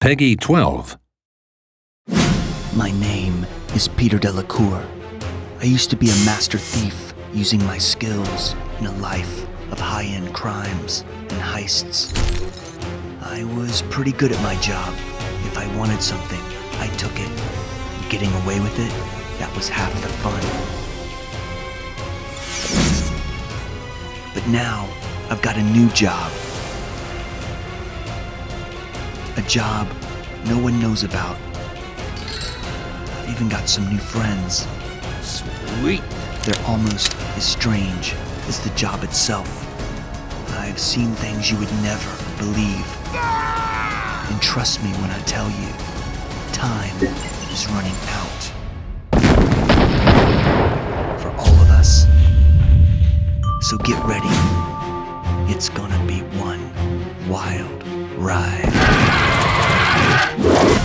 Peggy 12. My name is Peter Delacôte. I used to be a master thief using my skills in a life of high end crimes and heists. I was pretty good at my job. If I wanted something, I took it. And getting away with it, that was half the fun. But now, I've got a new job. Job no one knows about. I've even got some new friends. Sweet. They're almost as strange as the job itself. I've seen things you would never believe. And trust me when I tell you, time is running out. For all of us. So get ready. It's gonna be one wild ride. Thank you.